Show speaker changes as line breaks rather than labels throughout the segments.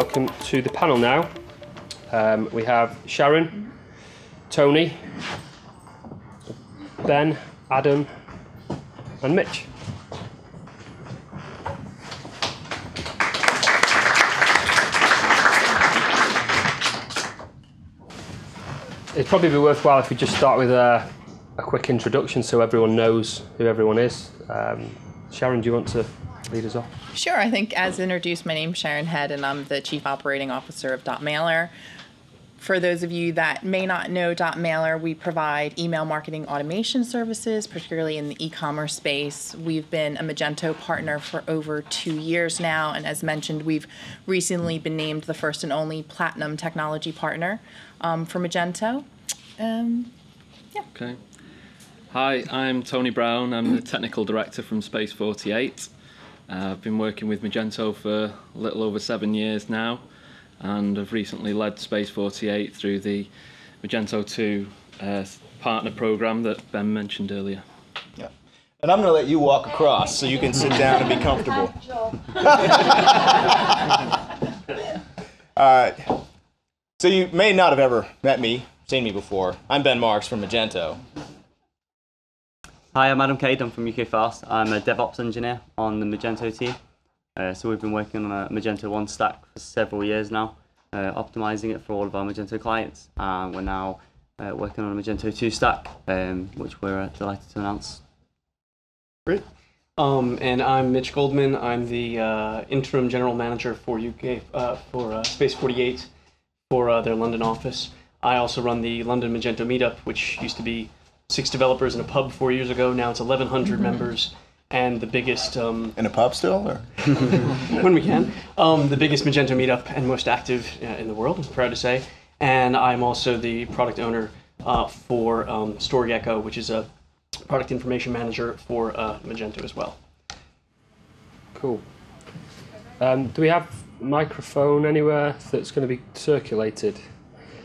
welcome to the panel now. Um, we have Sharon, Tony, Ben, Adam, and Mitch. It'd probably be worthwhile if we just start with a, a quick introduction so everyone knows who everyone is. Um, Sharon, do you want to lead us off?
Sure. I think, as introduced, my name's Sharon Haddon, and I'm the Chief Operating Officer of Dotmailer. For those of you that may not know Dotmailer, we provide email marketing automation services, particularly in the e commerce space. We've been a Magento partner for over two years now, and as mentioned, we've recently been named the first and only platinum technology partner um, for Magento. Um,
Okay. Hi, I'm Tony Brown. I'm the technical director from Space 48. Uh, I've been working with Magento for a little over seven years now, and I've recently led Space 48 through the Magento 2 uh, partner program that Ben mentioned earlier.
Yeah. And I'm going to let you walk across so you can sit down and be comfortable. All right. So you may not have ever met me, seen me before. I'm Ben Marks from Magento.
Hi, I'm Adam Cade. I'm from UKFast. I'm a DevOps engineer on the Magento team. Uh, so we've been working on a Magento 1 stack for several years now, uh, optimizing it for all of our Magento clients. And we're now uh, working on a Magento 2 stack, um, which we're uh, delighted to announce.
Great. Um, and I'm Mitch Goldman. I'm the uh, interim general manager for UK uh, for Space 48 for their London office. I also run the London Magento Meetup, which used to be six developers in a pub four years ago. Now it's 1,100 members, and the biggest um,
In a pub still? Or?
when we can. Um, the biggest Magento meetup and most active uh, in the world, I'm proud to say. And I'm also the product owner uh, for um, StoryGecko, which is a product information manager for uh, Magento as well.
Cool. Um, do we have microphone anywhere that's going to be circulated?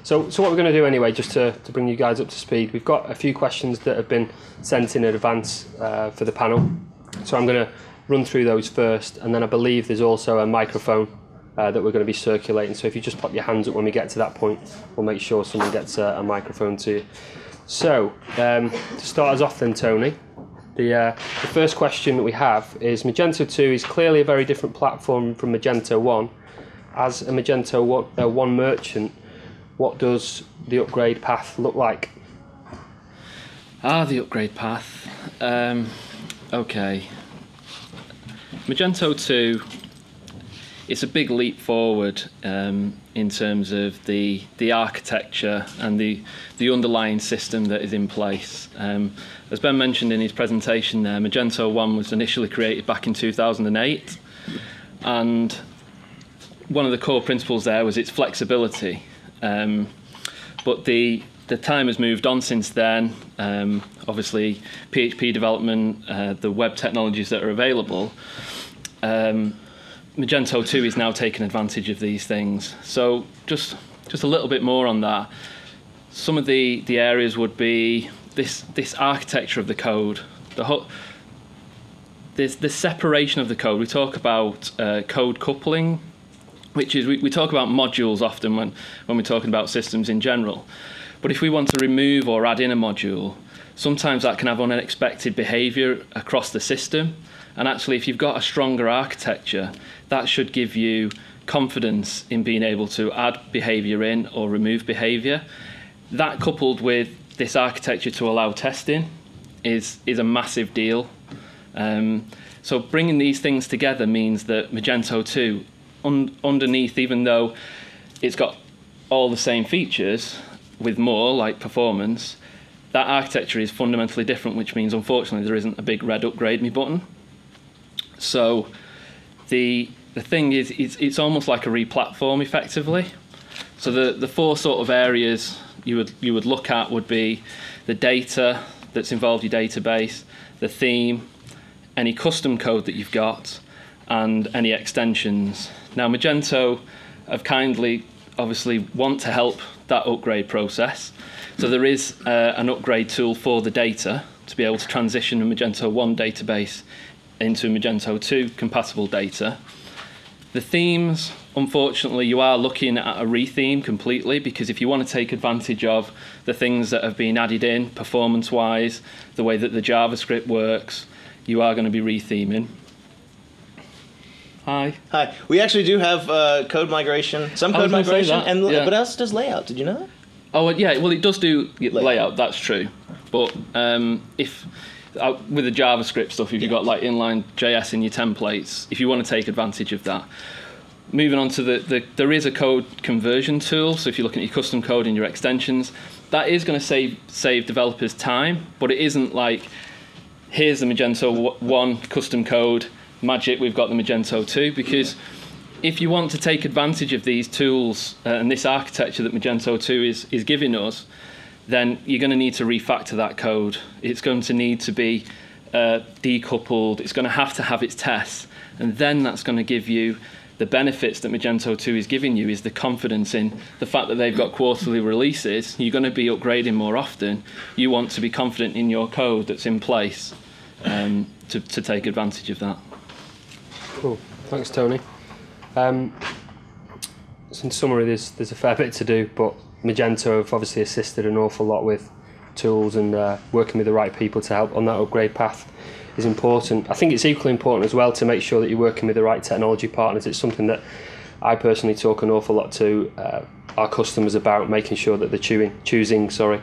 So, so what we're going to do anyway, just to, to bring you guys up to speed, we've got a few questions that have been sent in advance uh, for the panel. So I'm going to run through those first, and then I believe there's also a microphone uh, that we're going to be circulating. So if you just pop your hands up when we get to that point, we'll make sure someone gets a, a microphone to you. So um, to start us off then, Tony, the, uh, the first question that we have is Magento 2 is clearly a very different platform from Magento 1. As a Magento 1, uh, 1 merchant, what does the upgrade path look like?
Ah, the upgrade path. Um, okay. Magento 2, it's a big leap forward um, in terms of the, the architecture and the, the underlying system that is in place. Um, as Ben mentioned in his presentation there, Magento 1 was initially created back in 2008, and one of the core principles there was its flexibility. Um, but the the time has moved on since then. Um, obviously, PHP development, uh, the web technologies that are available. Um, Magento 2 is now taking advantage of these things. So just just a little bit more on that. Some of the, the areas would be this this architecture of the code, the whole, this the separation of the code. We talk about uh, code coupling, which is we, we talk about modules often when when we're talking about systems in general. But if we want to remove or add in a module, sometimes that can have unexpected behavior across the system. And actually, if you've got a stronger architecture, that should give you confidence in being able to add behavior in or remove behavior. That coupled with this architecture to allow testing is, is a massive deal. Um, so bringing these things together means that Magento 2, un- underneath, even though it's got all the same features with more like performance, that architecture is fundamentally different, which means unfortunately there isn't a big red upgrade me button. So the the thing is, it's, it's almost like a replatform effectively. So the, the four sort of areas you would you would look at would be the data that's involved your database, the theme, any custom code that you've got, and any extensions. Now Magento have kindly obviously want to help that upgrade process. So there is uh, an upgrade tool for the data to be able to transition a Magento 1 database into Magento 2 compatible data. The themes unfortunately, you are looking at a retheme completely because if you want to take advantage of the things that have been added in performance wise, the way that the JavaScript works, you are going to be retheming. Hi.
Hi. We actually do have uh, code migration, some
I was
code
gonna say
migration,
that,
and
yeah.
but else does layout. Did you know that?
Oh yeah, well it does do layout.
Layout.
That's true, but um, if uh, with the JavaScript stuff, if you've got like inline JS in your templates, if you want to take advantage of that. Moving on to the, the there is a code conversion tool. So if you're looking at your custom code and your extensions, that is going to save save developers time, but it isn't like here's the Magento w- one custom code magic. We've got the Magento two because if you want to take advantage of these tools uh, and this architecture that Magento 2 is, is giving us, then you're going to need to refactor that code. It's going to need to be uh, decoupled. It's going to have to have its tests. And then that's going to give you the benefits that Magento 2 is giving you is the confidence in the fact that they've got quarterly releases. You're going to be upgrading more often. You want to be confident in your code that's in place um, to, to take advantage of that.
Cool. Thanks, Tony. Um, so in summary, there's there's a fair bit to do, but Magento have obviously assisted an awful lot with tools and uh, working with the right people to help on that upgrade path is important. I think it's equally important as well to make sure that you're working with the right technology partners. It's something that I personally talk an awful lot to uh, our customers about making sure that they're choosing, choosing sorry,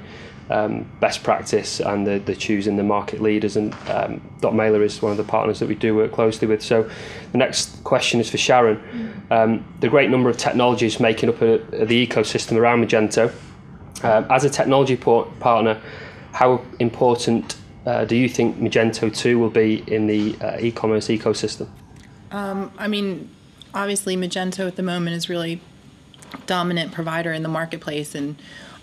um, best practice and they're, they're choosing the market leaders. And um, Dotmailer is one of the partners that we do work closely with. So the next question is for Sharon. Um, the great number of technologies making up a, a, the ecosystem around Magento. Um, as a technology partner, how important uh, do you think Magento 2 will be in the uh, e-commerce ecosystem?
I mean, obviously Magento at the moment is really dominant provider in the marketplace and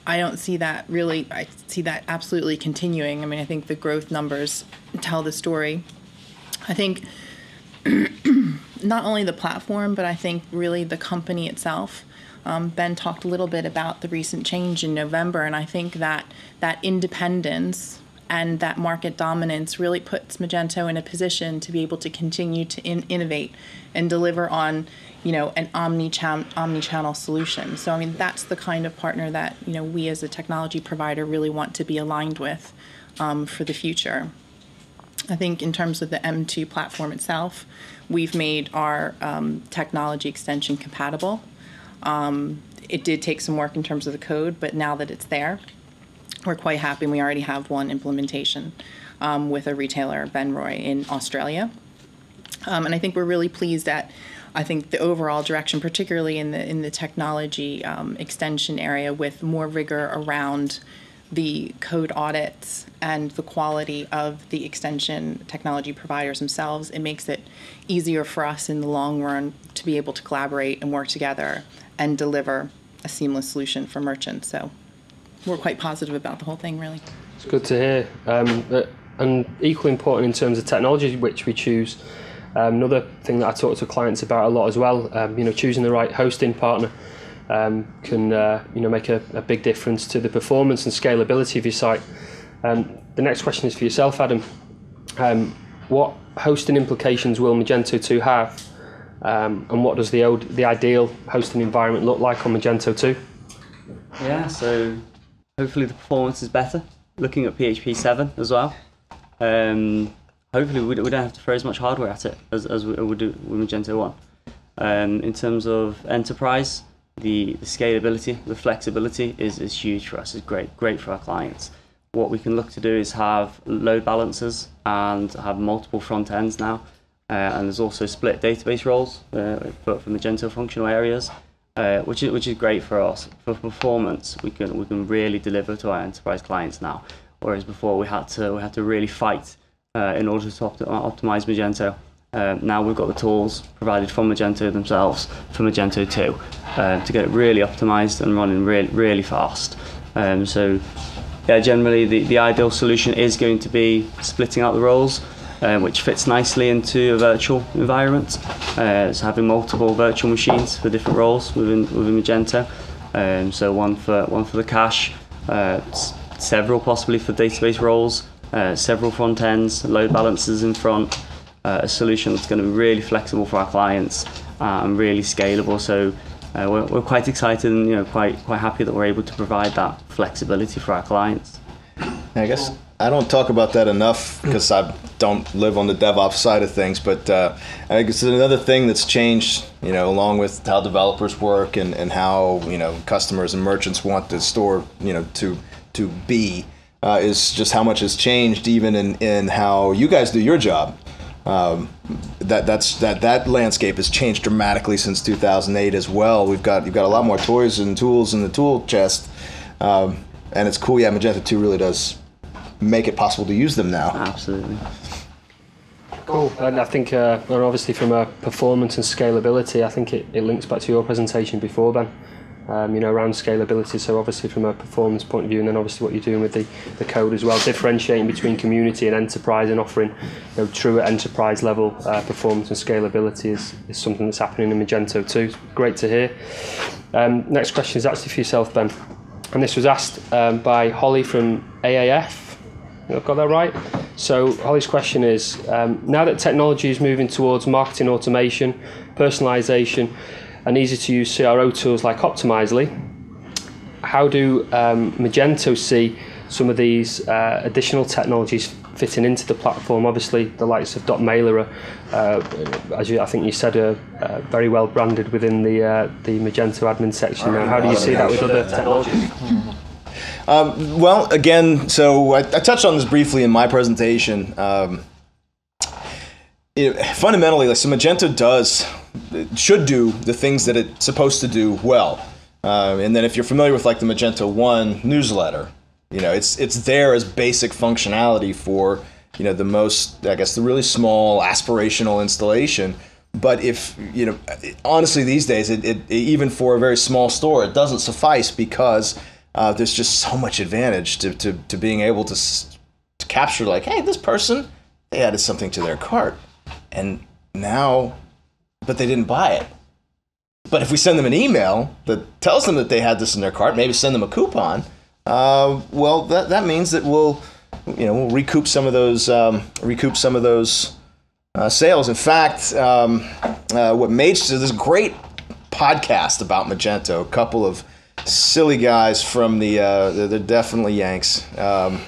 I don't see that really I see that absolutely continuing. I mean, I think the growth numbers tell the story. I think not only the platform, but I think really the company itself. Um, ben talked a little bit about the recent change in November, and I think that that independence and that market dominance really puts Magento in a position to be able to continue to in- innovate and deliver on, you know, an omni-channel omni-channel solution. So I mean, that's the kind of partner that you know we as a technology provider really want to be aligned with um, for the future. I think in terms of the M2 platform itself, we've made our um, technology extension compatible. Um, it did take some work in terms of the code, but now that it's there, we're quite happy. And we already have one implementation um, with a retailer, Benroy, in Australia. Um, and I think we're really pleased at, I think the overall direction, particularly in the in the technology um, extension area, with more rigor around the code audits and the quality of the extension technology providers themselves. It makes it easier for us in the long run to be able to collaborate and work together and deliver a seamless solution for merchants. So we're quite positive about the whole thing, really.
It's good to hear. Um, and equally important in terms of technology which we choose. Um, another thing that I talk to clients about a lot as well, um, you know, choosing the right hosting partner um, can uh, you know make a, a big difference to the performance and scalability of your site. Um, the next question is for yourself, Adam. Um, what hosting implications will Magento 2 have, um, and what does the old, the ideal hosting environment look like on Magento 2?
Yeah, so hopefully the performance is better. Looking at PHP 7 as well. Um, hopefully we, we don't have to throw as much hardware at it as, as we would do with Magento 1. Um, in terms of enterprise, the, the scalability, the flexibility is, is huge for us. It's great, great for our clients. What we can look to do is have load balancers and have multiple front ends now. Uh, and there's also split database roles uh, for, for Magento functional areas, uh, which is which is great for us for performance. We can we can really deliver to our enterprise clients now, whereas before we had to we had to really fight uh, in order to opt- optimize Magento. Uh, now we've got the tools provided from Magento themselves for Magento 2 uh, to get it really optimized and running really really fast. Um, so yeah, generally the, the ideal solution is going to be splitting out the roles, uh, which fits nicely into a virtual environment. Uh, so having multiple virtual machines for different roles within within Magento. Um, so one for one for the cache, uh, several possibly for database roles, uh, several front ends, load balancers in front. Uh, a solution that's going to be really flexible for our clients uh, and really scalable. So uh, we're, we're quite excited and you know quite quite happy that we're able to provide that flexibility for our clients.
I guess I don't talk about that enough because I don't live on the DevOps side of things. But uh, I guess another thing that's changed, you know, along with how developers work and, and how you know customers and merchants want the store, you know, to to be, uh, is just how much has changed even in, in how you guys do your job. Um, that that's that that landscape has changed dramatically since 2008 as well. We've got you've got a lot more toys and tools in the tool chest, um, and it's cool. Yeah, Magento 2 really does make it possible to use them now.
Absolutely.
Cool. And I think, uh, obviously, from a performance and scalability, I think it, it links back to your presentation before, Ben. Um, you know, around scalability. So obviously, from a performance point of view, and then obviously what you're doing with the, the code as well, differentiating between community and enterprise, and offering you know, true enterprise level uh, performance and scalability is, is something that's happening in Magento too. Great to hear. Um, next question is actually for yourself, Ben, and this was asked um, by Holly from AAF. I've got that right. So Holly's question is: um, Now that technology is moving towards marketing automation, personalization, and easy-to-use CRO tools like Optimizely, how do um, Magento see some of these uh, additional technologies fitting into the platform? Obviously, the likes of Dotmailer are, uh, as you, I think you said, are uh, very well branded within the uh, the Magento admin section. Now, how do you see that with other technologies?
Um, well, again, so I, I, touched on this briefly in my presentation. Um, it, fundamentally, like, so Magento does, should do the things that it's supposed to do well. Uh, and then if you're familiar with like the Magento 1 newsletter, you know, it's, it's there as basic functionality for, you know, the most, I guess, the really small aspirational installation. But if, you know, honestly, these days, it, it, even for a very small store, it doesn't suffice because uh, there's just so much advantage to, to, to being able to, to capture like hey this person they added something to their cart and now but they didn't buy it but if we send them an email that tells them that they had this in their cart maybe send them a coupon uh, well that, that means that we'll you know we'll recoup some of those um, recoup some of those uh, sales in fact um, uh, what did this great podcast about Magento a couple of silly guys from the uh, they're, they're definitely Yanks. Um,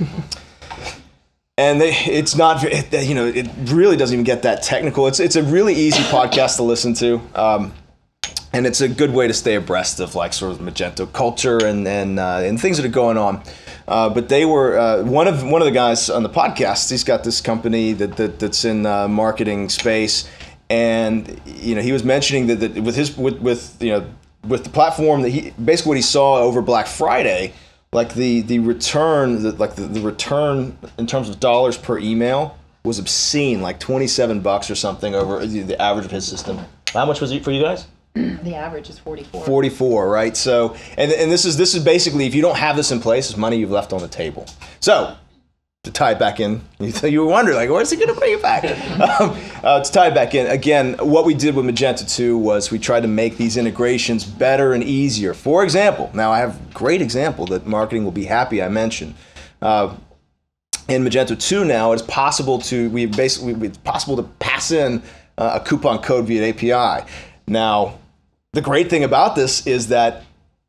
and they, it's not it, you know it really doesn't even get that technical. It's it's a really easy podcast to listen to. Um, and it's a good way to stay abreast of like sort of Magento culture and and uh, and things that are going on. Uh, but they were uh, one of one of the guys on the podcast. He's got this company that, that that's in uh, marketing space, and you know he was mentioning that, that with his with, with you know with the platform that he basically what he saw over Black Friday, like the the return, the, like the, the return in terms of dollars per email was obscene, like twenty seven bucks or something over the, the average of his system. How much was it for you guys?
The average is 44.
44, right? So, and, and this is this is basically if you don't have this in place, it's money you've left on the table. So, to tie it back in, you wonder like, where's he going to bring it back? um, uh, to tie it back in again, what we did with Magento 2 was we tried to make these integrations better and easier. For example, now I have a great example that marketing will be happy I mentioned. Uh, in Magento 2 now, it's possible to we basically it's possible to pass in uh, a coupon code via API. Now, the great thing about this is that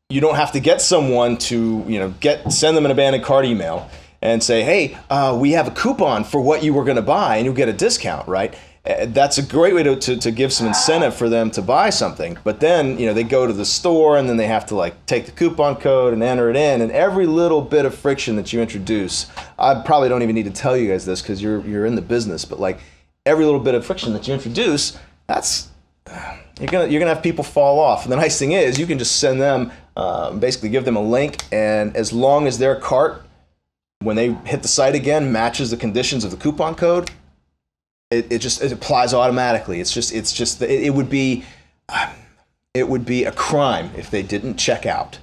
you don't have to get someone to you know get send them an abandoned cart email and say, hey, uh, we have a coupon for what you were going to buy and you'll get a discount, right? Uh, that's a great way to, to, to, give some incentive for them to buy something. But then, you know, they go to the store and then they have to like take the coupon code and enter it in. And every little bit of friction that you introduce, I probably don't even need to tell you guys this because you're, you're in the business, but like every little bit of friction that you introduce, that's, you're gonna, you're gonna have people fall off. And the nice thing is you can just send them, uh, basically give them a link and as long as their cart when they hit the site again matches the conditions of the coupon code it, it just it applies automatically. It's just it's just it, it would be um, it would be a crime if they didn't check out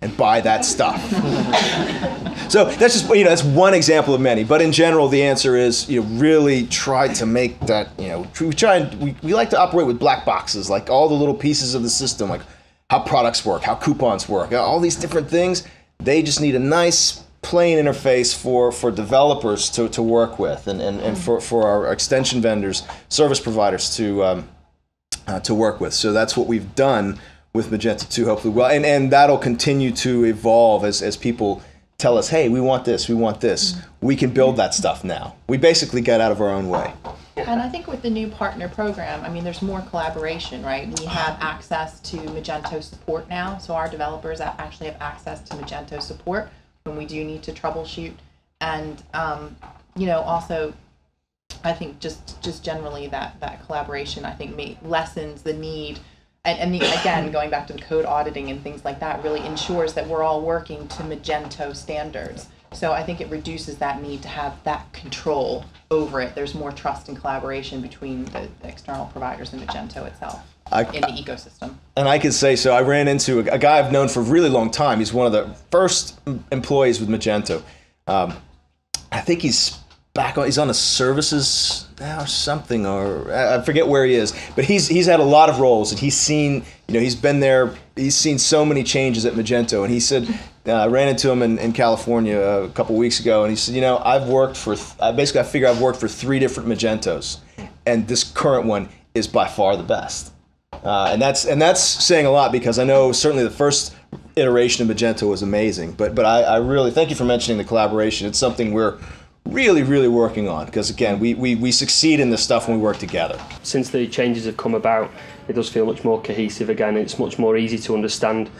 and buy that stuff. So that's just you know that's one example of many. But in general the answer is you know really try to make that you know we try and we, we like to operate with black boxes like all the little pieces of the system like how products work how coupons work all these different things. They just need a nice plain interface for, for developers to, to work with and, and, and for, for our extension vendors, service providers to, um, uh, to work with. So that's what we've done with Magento 2, hopefully. Well, and, and that'll continue to evolve as, as people tell us, hey, we want this, we want this. We can build that stuff now. We basically got out of our own way.
And I think with the new partner program, I mean, there's more collaboration, right? We have access to Magento support now, so our developers actually have access to Magento support when we do need to troubleshoot. And, um, you know, also, I think just, just generally that, that collaboration, I think ma- lessens the need. And, and the, again, going back to the code auditing and things like that, really ensures that we're all working to Magento standards. So I think it reduces that need to have that control over it. There's more trust and collaboration between the, the external providers and Magento itself
I-
in the ecosystem.
And I can say so. I ran into a, a guy I've known for a really long time. He's one of the first employees with Magento. Um, I think he's back on. He's on the services now or something, or I I forget where he is. But he's he's had a lot of roles, and he's seen. You know, he's been there. He's seen so many changes at Magento, and he said. Uh, I ran into him in, in California a couple weeks ago, and he said, "You know, I've worked for. Th- I basically, I figure I've worked for three different Magentos, and this current one is by far the best." Uh, and that's and that's saying a lot because I know certainly the first iteration of Magento was amazing. But but I, I really thank you for mentioning the collaboration. It's something we're really really working on because again we, we we succeed in this stuff when we work together.
since the changes have come about, it does feel much more cohesive again. It's much more easy to understand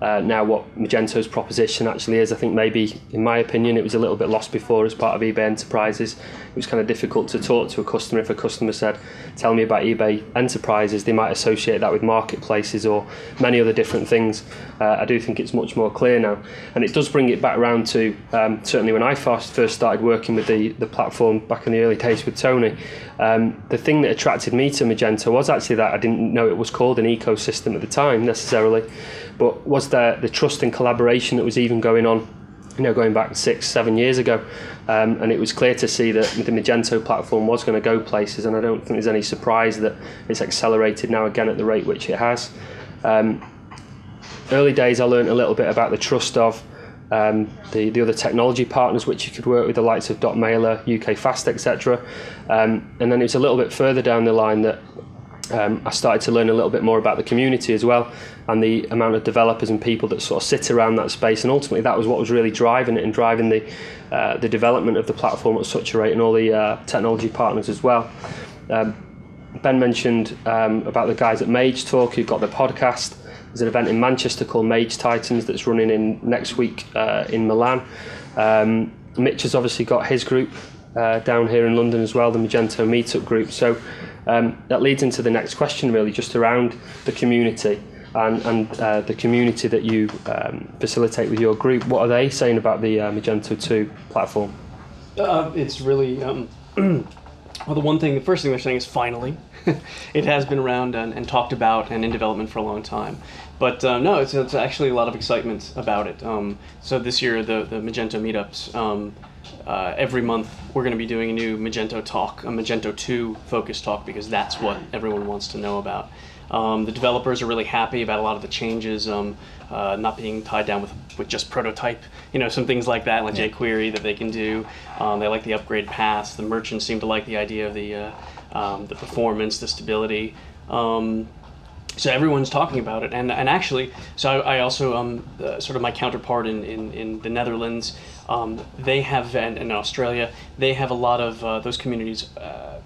uh, now what Magento's proposition actually is. I think maybe, in my opinion, it was a little bit lost before as part of eBay Enterprises. It was kind of difficult to talk to a customer if a customer said, "Tell me about eBay Enterprises." They might associate that with marketplaces or many other different things. Uh, I do think it's much more clear now, and it does bring it back around to um, certainly when I first started working with the the platform back in the early days with Tony. Um, the thing that attracted me to Magento was actually that I didn't know it was called an ecosystem at the time necessarily, but was there the trust and collaboration that was even going on, you know, going back six, seven years ago, um, and it was clear to see that the Magento platform was going to go places, and I don't think there's any surprise that it's accelerated now again at the rate which it has. Um, early days, I learned a little bit about the trust of um, the, the other technology partners which you could work with, the likes of Dotmailer, UKFast, etc. Um, and then it was a little bit further down the line that um, I started to learn a little bit more about the community as well and the amount of developers and people that sort of sit around that space. And ultimately, that was what was really driving it and driving the uh, the development of the platform at such a rate and all the uh, technology partners as well. Um, Ben mentioned um, about the guys at MageTalk who've got the podcast. There's an event in Manchester called MageTitans that's running in next week uh, in Milan. Um, Mitch has obviously got his group uh, down here in London as well, the Magento Meetup group. So um, that leads into the next question, really, just around the community and, and uh, the community that you um, facilitate with your group. What are they saying about the uh, Magento 2 platform?
Uh, it's really um, well. The one thing, the first thing they're saying is finally. it has been around and, and talked about and in development for a long time, but uh, no, it's, it's actually a lot of excitement about it. Um, so this year, the the Magento meetups. Um, uh, every month, we're going to be doing a new Magento talk, a Magento 2 focus talk, because that's what everyone wants to know about. Um, the developers are really happy about a lot of the changes, um, uh, not being tied down with, with just prototype, you know, some things like that, like jQuery that they can do. Um, they like the upgrade paths. The merchants seem to like the idea of the, uh, um, the performance, the stability. So everyone's talking about it, and and actually, so I, I also um uh, sort of my counterpart in in, in the Netherlands, um, they have and in Australia they have a lot of uh, those communities. Uh,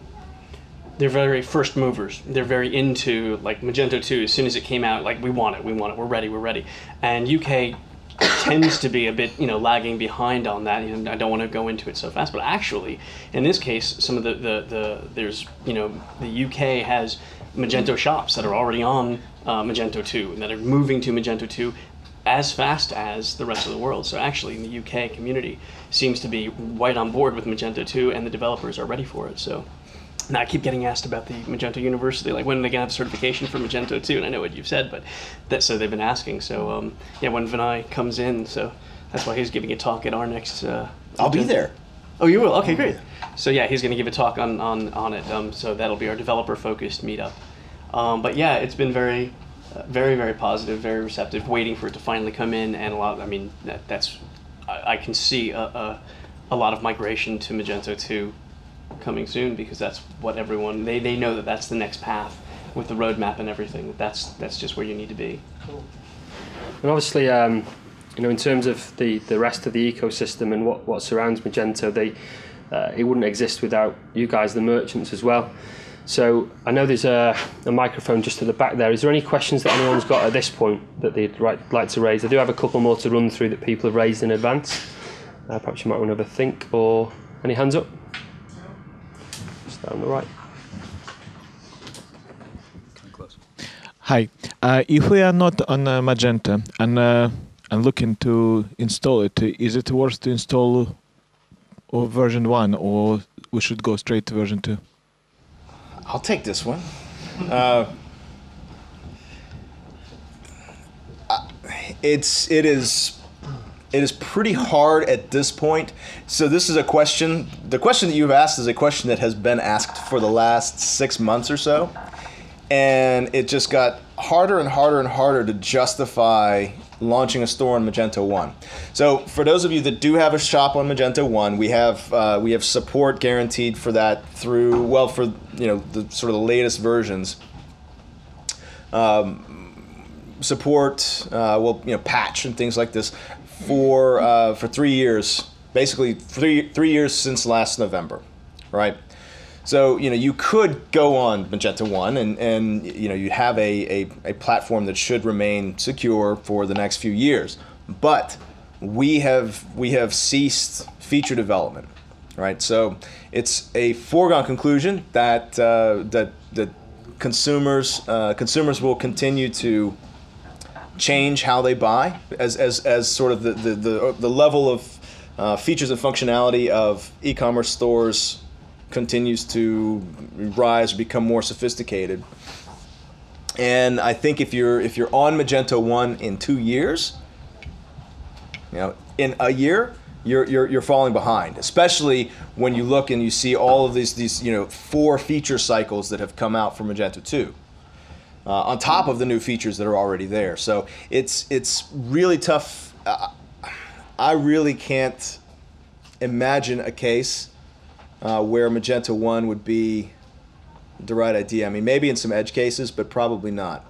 they're very first movers. They're very into like Magento 2. As soon as it came out, like we want it, we want it, we're ready, we're ready. And UK tends to be a bit, you know, lagging behind on that. And I don't want to go into it so fast, but actually, in this case, some of the the, the there's you know the UK has Magento shops that are already on uh, Magento 2 and that are moving to Magento 2 as fast as the rest of the world. So actually, in the UK community seems to be right on board with Magento 2, and the developers are ready for it. So. And I keep getting asked about the Magento University, like when are they gonna have certification for Magento 2? And I know what you've said, but that so they've been asking. So um, yeah, when Vinai comes in, so that's why he's giving a talk at our next. Uh,
I'll be there.
Oh, you will? Okay, great. So yeah, he's going to give a talk on on on it. Um, so that'll be our developer focused meetup. Um, but yeah, it's been very, uh, very very positive, very receptive. Waiting for it to finally come in, and a lot. I mean, that, that's I, I can see a, a a lot of migration to Magento 2 coming soon because that's what everyone they, they know that that's the next path with the roadmap and everything, that's that's just where you need to be. Cool.
And obviously, um, you know, in terms of the, the rest of the ecosystem and what, what surrounds Magento, they uh, it wouldn't exist without you guys, the merchants, as well. So I know there's a, a microphone just at the back there. Is there any questions that anyone's got at this point that they'd right, like to raise? I do have a couple more to run through that people have raised in advance. Uh, perhaps you might want to have a think or any hands up? Just down the right.
Hi. Uh, if we are not on uh, Magento and and looking to install it, is it worth to install uh, version one, or we should go straight to version two?
I'll take this one. Uh, it's it is it is pretty hard at this point. So this is a question. The question that you've asked is a question that has been asked for the last six months or so, and it just got harder and harder and harder to justify launching a store on Magento One. So for those of you that do have a shop on Magento One, we have uh, we have support guaranteed for that through well for you know the sort of the latest versions. Um, support uh, well you know patch and things like this for uh, for three years, basically three three years since last November, right? So you know you could go on Magento One and and you know you have a, a, a platform that should remain secure for the next few years, but we have we have ceased feature development, right? So it's a foregone conclusion that uh, that that consumers uh, consumers will continue to change how they buy as, as, as sort of the, the, the, the level of uh, features and functionality of e-commerce stores continues to rise become more sophisticated. And I think if you're if you're on Magento one in two years, you know, in a year, you're, you're, you're falling behind, especially when you look and you see all of these, these you know, four feature cycles that have come out for Magento 2 uh, on top of the new features that are already there. So it's it's really tough. Uh, I really can't imagine a case uh, where Magento One would be the right idea. I mean, maybe in some edge cases, but probably not.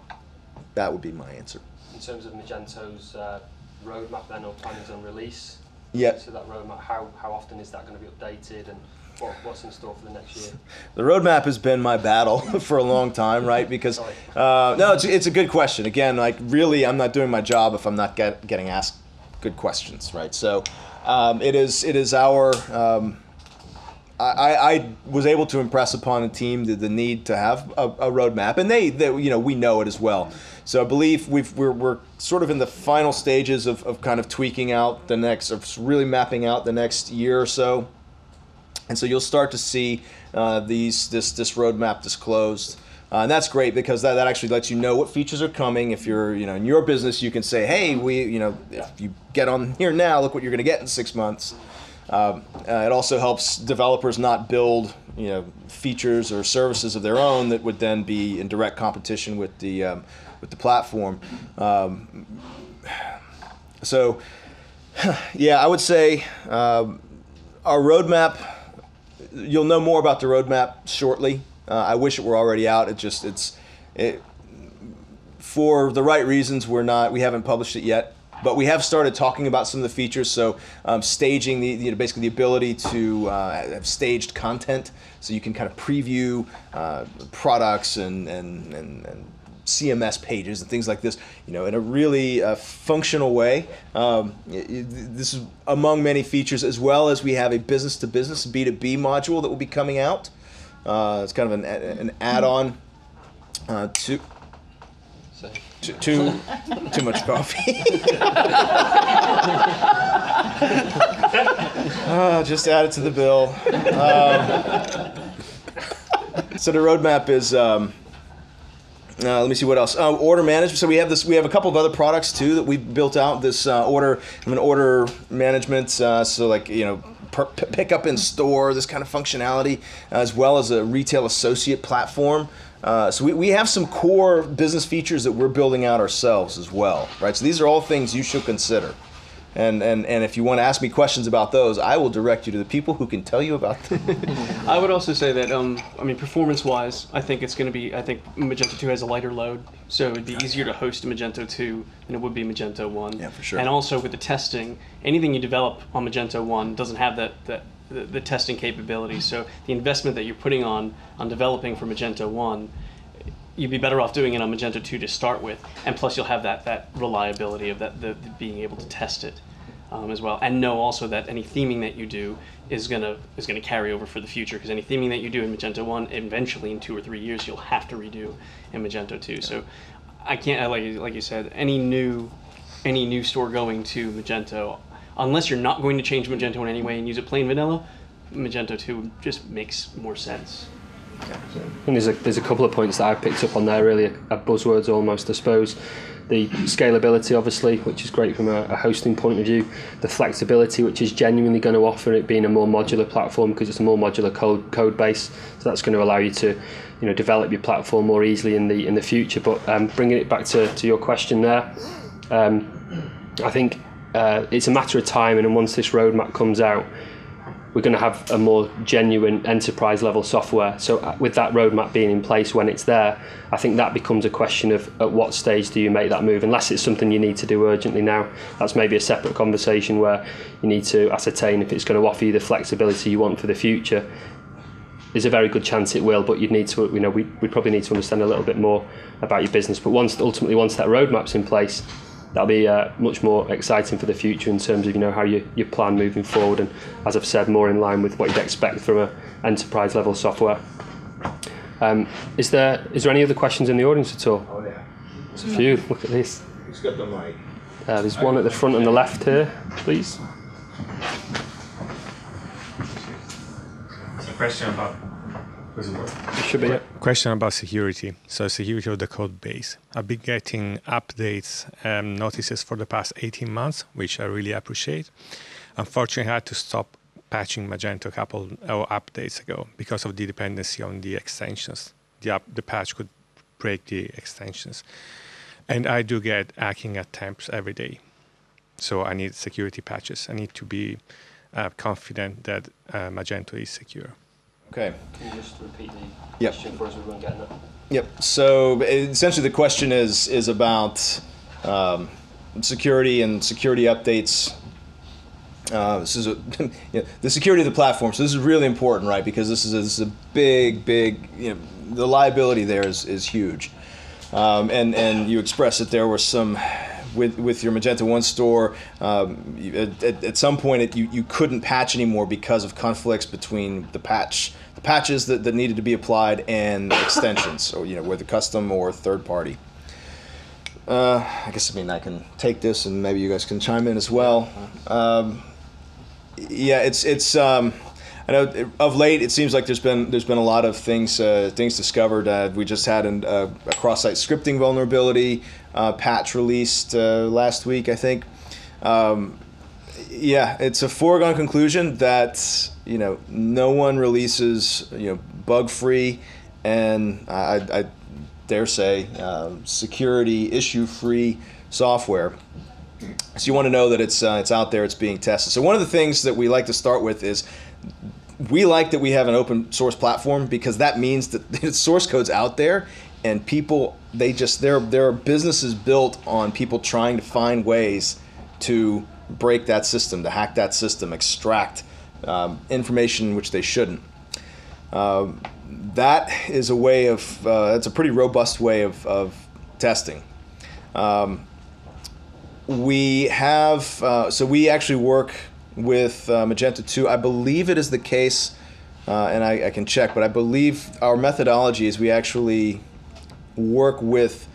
That would be my answer.
In terms of Magento's uh, roadmap then or plans on release,
Yeah.
so that roadmap, how, how often is that going to be updated and what, what's in store for the next year?
The roadmap has been my battle for a long time, right? Because uh, no, it's, it's a good question. Again, like really, I'm not doing my job if I'm not get, getting asked good questions, right? So um, it is it is our. Um, I, I was able to impress upon the team the, the need to have a, a roadmap, and they, they, you know, we know it as well. So I believe we've, we're, we're sort of in the final stages of, of kind of tweaking out the next, of really mapping out the next year or so and so you'll start to see uh, these this this roadmap disclosed. Uh, and that's great because that, that actually lets you know what features are coming. If you're, you know, in your business, you can say, hey, we, you know, if you get on here now, look what you're going to get in six months. Um, uh, it also helps developers not build, you know, features or services of their own that would then be in direct competition with the um, with the platform. Um, so, yeah, I would say um, our roadmap you'll know more about the roadmap shortly. Uh, I wish it were already out. It just it's it for the right reasons. We're not. We haven't published it yet, but we have started talking about some of the features. So um, staging the you know, basically the ability to uh, have staged content, so you can kind of preview uh, products and and and. and CMS pages and things like this, you know, in a really uh, functional way. Um, this is among many features, as well as we have a business to business B2B module that will be coming out. Uh, it's kind of an, an add-on uh, to. To- Too, too much coffee. Ah, just add it to the bill. Um, so the roadmap is um, uh, let me see what else. Uh, order management. So we have this. We have a couple of other products too that we've built out. This uh, order, I mean, order management. Uh, so like you know, per, pick up in store, this kind of functionality, as well as a retail associate platform. Uh, so we, we have some core business features that we're building out ourselves as well, right? So these are all things you should consider. And, and, and if you want to ask me questions about those, I will direct you to the people who can tell you about them.
I would also say that, um, I mean, performance-wise, I think it's going to be. I think Magento 2 has a lighter load, so it'd be easier to host Magento 2 than it would be Magento 1.
Yeah, for sure.
And also with the testing, anything you develop on Magento 1 doesn't have that that the, the testing capability. So the investment that you're putting on on developing for Magento 1 you'd be better off doing it on Magento 2 to start with, and plus you'll have that that reliability of that the, the being able to test it um, as well, and know also that any theming that you do is gonna is gonna carry over for the future because any theming that you do in Magento 1, eventually in two or three years you'll have to redo in Magento 2. So I can't like like you said any new any new store going to Magento unless you're not going to change Magento in any way and use a plain vanilla. Magento 2 just makes more sense.
And there's a there's a couple of points that I picked up on there, really a, buzzwords almost, I suppose. The scalability, obviously, which is great from a, a, hosting point of view. The flexibility, which is genuinely going to offer it being a more modular platform because it's a more modular code code base. So that's going to allow you to, you know, develop your platform more easily in the in the future. But um, bringing it back to, to your question there, um, I think uh, it's a matter of time, and once this roadmap comes out, we're going to have a more genuine enterprise level software. So uh, with that roadmap being in place when it's there, I think that becomes a question of at what stage do you make that move, unless it's something you need to do urgently now. That's maybe a separate conversation where you need to ascertain if it's going to offer you the flexibility you want for the future. There's a very good chance it will, but you'd need to, you know, we, we probably need to understand a little bit more about your business. But once ultimately, once that roadmap's in place, that'll be uh, much more exciting for the future in terms of you know how you, you plan moving forward and as I've said more in line with what you'd expect from a enterprise level software. Um, is there is there any other questions in the audience at all?
Oh yeah.
There's a few. Look at this.
Who's got the mic?
Uh, there's one at the front on the left here, please.
It's a question about
it should be
Question about security. So security of the code base. I've been getting updates, um, notices for the past 18 months, which I really appreciate. Unfortunately, I had to stop patching Magento a couple of updates ago because of the dependency on the extensions. The, up, the patch could break the extensions. And I do get hacking attempts every day. So I need security patches. I need to be uh, confident that uh, Magento is secure.
Okay.
Can you just repeat the
yep.
question for us? Everyone getting it.
Yep. So essentially, the question is is about um, security and security updates. Uh, this is a, you know, the security of the platform. So this is really important, right? Because this is a, this is a big, big. You know, the liability there is is huge, um, and and you expressed that there were some with with your Magento One store, um, at, at, some point it, you, you couldn't patch anymore because of conflicts between the patch patches that, that needed to be applied and extensions, or you know whether custom or third party. Uh, I guess I mean I can take this and maybe you guys can chime in as well. Um, yeah, it's it's. Um, I know of late it seems like there's been there's been a lot of things uh, things discovered. Uh, we just had an, uh, a cross-site scripting vulnerability uh, patch released uh, last week, I think. Um, yeah, it's a foregone conclusion that you know no one releases you know bug-free and I, I dare say um, security issue-free software. So you want to know that it's uh, it's out there, it's being tested. So one of the things that we like to start with is we like that we have an open source platform because that means that the source code's out there and people they just there there are businesses built on people trying to find ways to break that system, to hack that system, extract um, information which they shouldn't. Uh, that is a way of uh, that's a pretty robust way of, of testing. Um, we have uh, so we actually work with uh, Magento 2. I believe it is the case, uh, and I, I, can check, but I believe our methodology is we actually work with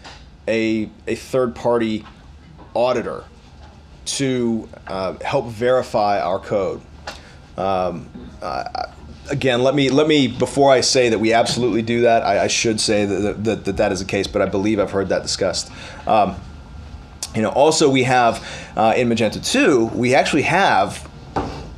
a, a third party auditor to uh, help verify our code. Um, uh, again, let me let me before I say that we absolutely do that, I, I should say that that, that that is the case, but I believe I've heard that discussed. Um, you know, also we have uh, in Magento 2, we actually have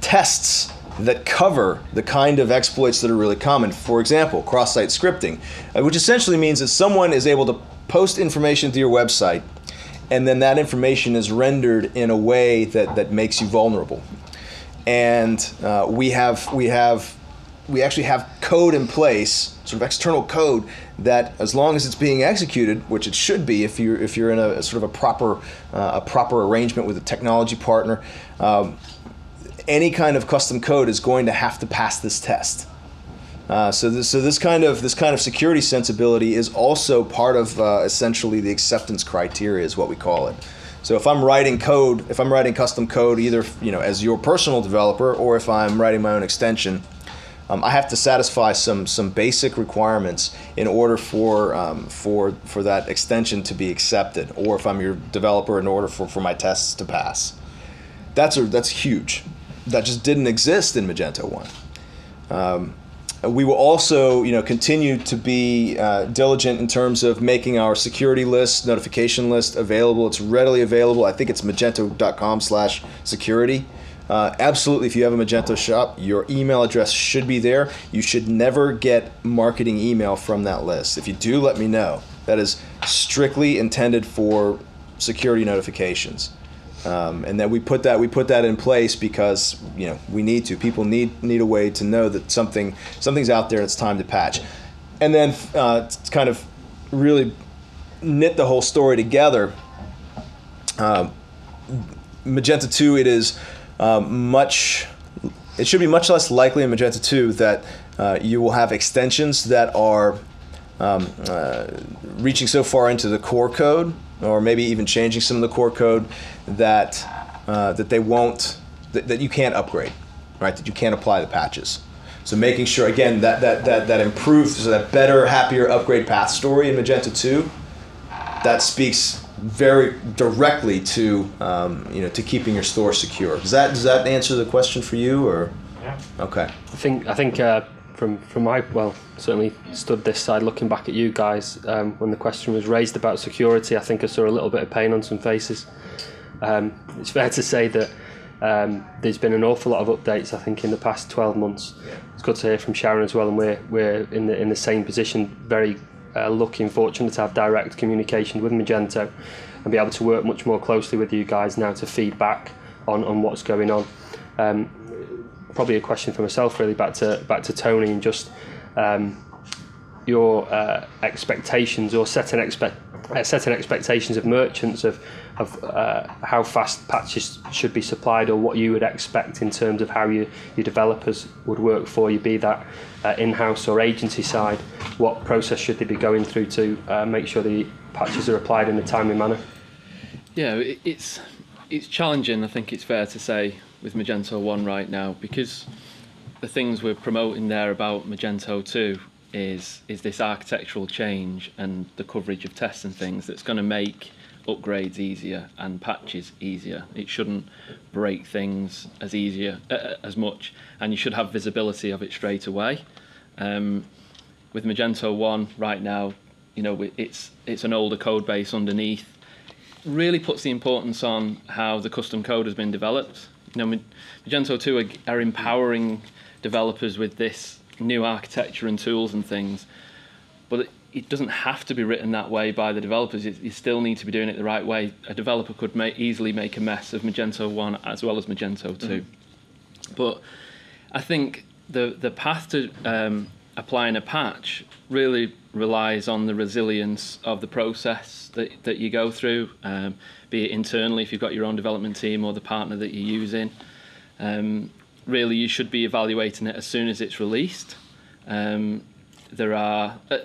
tests that cover the kind of exploits that are really common. For example, cross-site scripting, uh, which essentially means that someone is able to post information to your website and then that information is rendered in a way that, that makes you vulnerable. And uh, we have we have we actually have code in place, sort of external code that, as long as it's being executed, which it should be, if you're if you're in a, sort of a proper uh, a proper arrangement with a technology partner, um, any kind of custom code is going to have to pass this test. Uh, so this so this kind of this kind of security sensibility is also part of uh, essentially the acceptance criteria, is what we call it. So if I'm writing code, if I'm writing custom code, either you know as your personal developer or if I'm writing my own extension, um, I have to satisfy some some basic requirements in order for um, for for that extension to be accepted, or if I'm your developer, in order for, for my tests to pass. That's a, that's huge. That just didn't exist in Magento one. Um, we will also, you know, continue to be uh, diligent in terms of making our security list, notification list available. It's readily available. I think it's magento.com/security. Uh, absolutely, if you have a Magento shop, your email address should be there. You should never get marketing email from that list. If you do, let me know. That is strictly intended for security notifications. Um, and then we put that we put that in place because you know we need to. People need need a way to know that something something's out there. It's time to patch, and then uh, to kind of really knit the whole story together. Uh, Magento 2, it is um, much. It should be much less likely in Magento 2 that uh, you will have extensions that are um, uh, reaching so far into the core code, or maybe even changing some of the core code that uh, that they won't that, that you can't upgrade, right? That you can't apply the patches. So making sure again that that that that improves so that better, happier upgrade path story in Magento 2, that speaks very directly to um, you know to keeping your store secure. Does that does that answer the question for you or?
Yeah.
Okay.
I think I think uh, from from my well certainly stood this side looking back at you guys um, when the question was raised about security. I think I saw a little bit of pain on some faces. Um, it's fair to say that um, there's been an awful lot of updates. I think in the past 12 months. It's good to hear from Sharon as well, and we're we're in the in the same position. Very uh, lucky and fortunate to have direct communication with Magento and be able to work much more closely with you guys now to feed back on on what's going on. Um, probably a question for myself, really, back to back to Tony and just um, your uh, expectations or setting expect uh, setting expectations of merchants of of uh, how fast patches should be supplied or what you would expect in terms of how you, your developers would work for you, be that uh, in-house or agency side. What process should they be going through to uh, make sure the patches are applied in a timely manner?
Yeah, it's it's challenging. I think it's fair to say with Magento One right now because the things we're promoting there about Magento Two is is this architectural change and the coverage of tests and things that's going to make upgrades easier and patches easier. It shouldn't break things as easier uh, uh as much, and you should have visibility of it straight away. Um, with Magento One right now, you know it's it's an older code base underneath. Really puts the importance on how the custom code has been developed. You know, Magento Two are, are empowering developers with this new architecture and tools and things, but it, it doesn't have to be written that way by the developers. It, you still need to be doing it the right way. A developer could make, easily make a mess of Magento 1 as well as Magento 2. Mm-hmm. But I think the, the path to um, applying a patch really relies on the resilience of the process that, that you go through, um, be it internally if you've got your own development team or the partner that you're using. Um, really, you should be evaluating it as soon as it's released. Um, there are uh,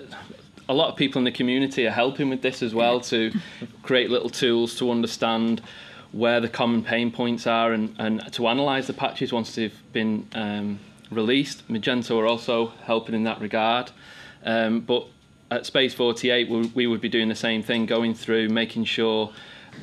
a lot of people in the community are helping with this as well to create little tools to understand where the common pain points are and, and to analyze the patches once they've been um, released. Magento are also helping in that regard. Um, but at Space 48, we, we, would be doing the same thing, going through, making sure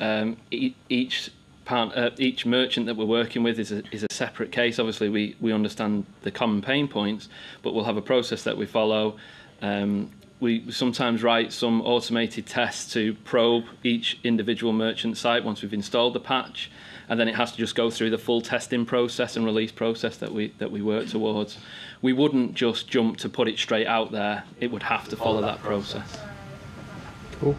um, e- each part, uh, each merchant that we're working with is a, is a separate case. Obviously, we, we understand the common pain points, but we'll have a process that we follow. Um, we sometimes write some automated tests to probe each individual merchant site once we've installed the patch, and then it has to just go through the full testing process and release process that we that we work towards. We wouldn't just jump to put it straight out there. It would have to follow that process.
Cool.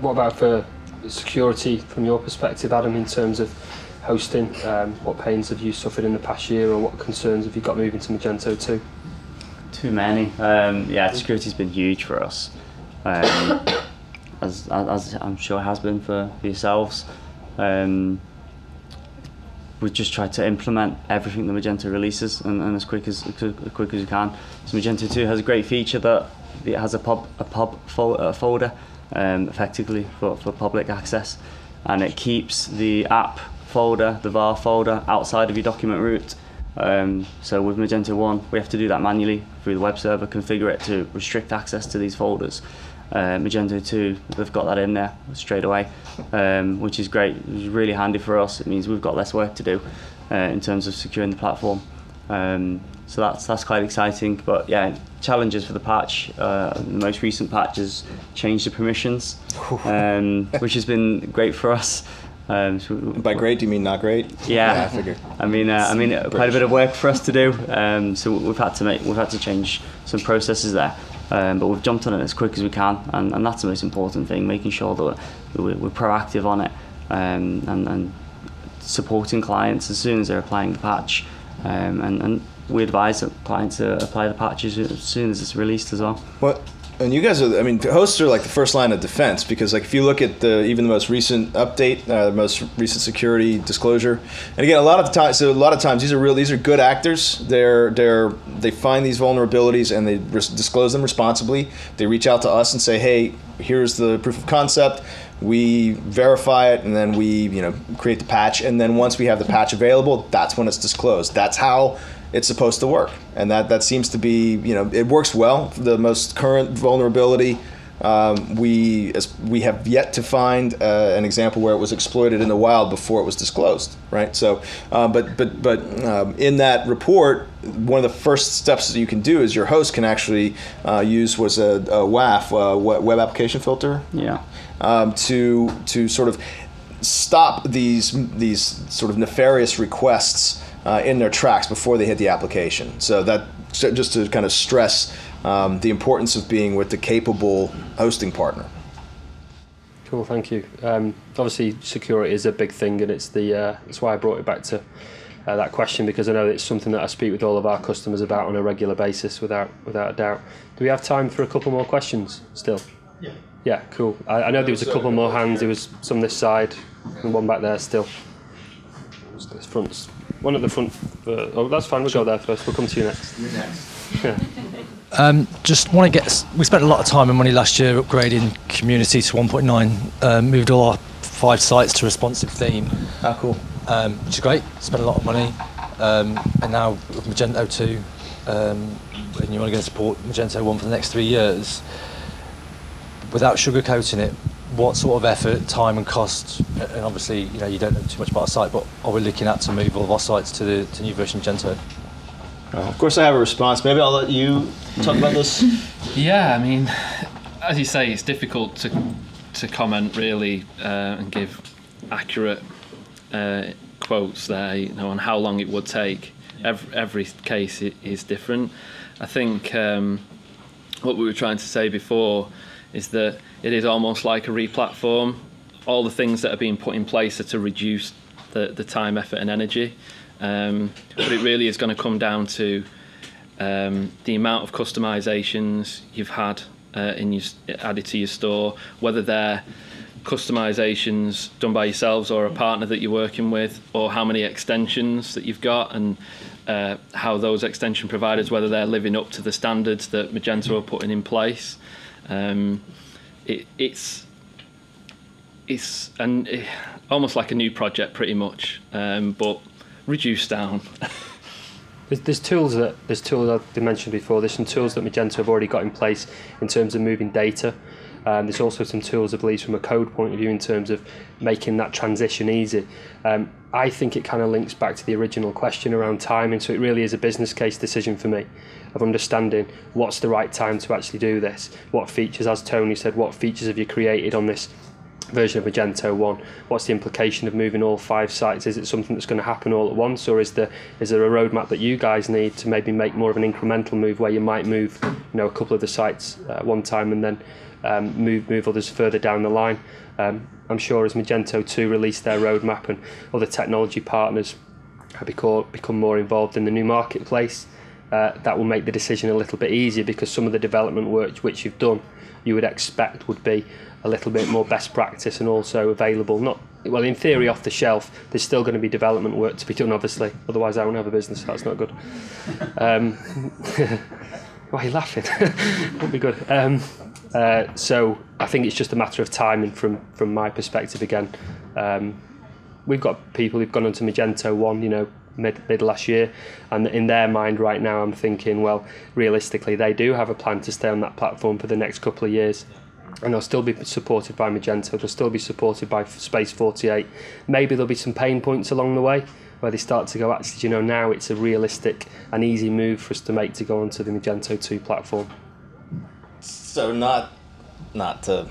What about for security from your perspective, Adam, in terms of hosting? Um, what pains have you suffered in the past year, or what concerns have you got moving to Magento 2?
Too many. Um, yeah, security's been huge for us, um, as, as I'm sure it has been for, yourselves. Um, we've just tried to implement everything the Magento releases and, and as quick as, as quick as we can. So Magento 2 has a great feature that it has a pub a pub uh, folder um, effectively for, for public access and it keeps the app folder, the var folder outside of your document root. Um, so with Magento 1 we have to do that manually through the web server, configure it to restrict access to these folders. Uh, Magento 2, they've got that in there straight away, um, which is great. It's really handy for us. It means we've got less work to do uh, in terms of securing the platform. Um, so that's that's quite exciting. But yeah, challenges for the patch. Uh, the most recent patch has changed the permissions, um, which has been great for us. Um, so
By great, do you mean not great?
yeah,
I figured.
I mean, uh, I mean, uh, quite a bit of work for us to do. Um, so we've had to make, we've had to change some processes there. Um, but we've jumped on it as quick as we can, and, and that's the most important thing: making sure that we're, we're proactive on it um, and, and supporting clients as soon as they're applying the patch. Um, and, and we advise clients to apply the patches as soon as it's released as well.
What? And you guys are, I mean, hosts are like the first line of defense because, like, if you look at the even the most recent update, uh, the most recent security disclosure, and again, a lot of times, so a lot of times, these are real, these are good actors. They're they're they find these vulnerabilities and they res- disclose them responsibly. They reach out to us and say, hey, here's the proof of concept. We verify it and then we, you know, create the patch. And then once we have the patch available, that's when it's disclosed. That's how it's supposed to work, and that that seems to be you know it works well. The most current vulnerability. Um, we as we have yet to find uh, an example where it was exploited in the wild before it was disclosed, right? So, uh, but but but um, in that report, one of the first steps that you can do is your host can actually uh, use was a, a WAF, uh, web application filter,
Yeah.
um, to to sort of stop these these sort of nefarious requests uh, in their tracks before they hit the application. So that so just to kind of stress um, the importance of being with the capable hosting partner.
Cool, thank you. Um, obviously, security is a big thing, and it's the uh, that's why I brought it back to uh, that question because I know it's something that I speak with all of our customers about on a regular basis, without without a doubt. Do we have time for a couple more questions still? Yeah. Yeah, cool. I, I know there was a couple more hands. There was some this side and one back there still. This front, one at the front. Uh, oh, that's fine. We'll go there first. We'll come to you next.
You're next.
Um, just want to get. We spent a lot of time and money last year upgrading community to 1.9. Um, moved all our five sites to responsive theme,
Ah, cool.
um, which is great. Spent a lot of money, um, and now with Magento 2, um, and you want to go and support Magento 1 for the next three years. Without sugarcoating it, what sort of effort, time, and cost? And obviously, you know, you don't know too much about our site, but are we looking at to move all of our sites to the to new version of Magento?
of course, I have a response. Maybe I'll let you talk about this.
Yeah, I mean, as you say, it's difficult to to comment really uh, and give accurate uh, quotes there, you know, on how long it would take. Every, every case is different. I think um, what we were trying to say before is that it is almost like a replatform. All the things that are being put in place are to reduce the, the time, effort, and energy. Um, but it really is going to come down to um, the amount of customizations you've had uh, in your, added to your store, whether they're customizations done by yourselves or a partner that you're working with, or how many extensions that you've got, and uh, how those extension providers, whether they're living up to the standards that Magento are putting in place. Um, it, it's it's an, eh, almost like a new project, pretty much, um, but reduced down.
There's, there's tools that there's tools I mentioned before. There's some tools that Magento have already got in place in terms of moving data. Um, there's also some tools, I believe, from a code point of view in terms of making that transition easy. Um, I think it kind of links back to the original question around timing. So it really is a business case decision for me of understanding what's the right time to actually do this. What features, as Tony said, what features have you created on this version of Magento 1, what's the implication of moving all five sites? Is it something that's going to happen all at once, or is there is there a roadmap that you guys need to maybe make more of an incremental move where you might move, you know, a couple of the sites at one time and then um, move move others further down the line? Um, I'm sure as Magento 2 release their roadmap and other technology partners have become more involved in the new marketplace, uh, that will make the decision a little bit easier because some of the development work which you've done, you would expect would be a little bit more best practice and also available. Not well, in theory, off the shelf. There's still going to be development work to be done, obviously. Otherwise, I won't have a business. That's not good. Um, why are you laughing? Won't be good. Um, uh, so I think it's just a matter of timing from from my perspective. Again, um, we've got people who've gone onto Magento one, you know, mid mid last year, and in their mind right now, I'm thinking, well, realistically, they do have a plan to stay on that platform for the next couple of years and they'll still be supported by Magento, they'll still be supported by Space 48. Maybe there'll be some pain points along the way where they start to go, actually, you know, now it's a realistic and easy move for us to make to go onto the Magento 2 platform.
So not not to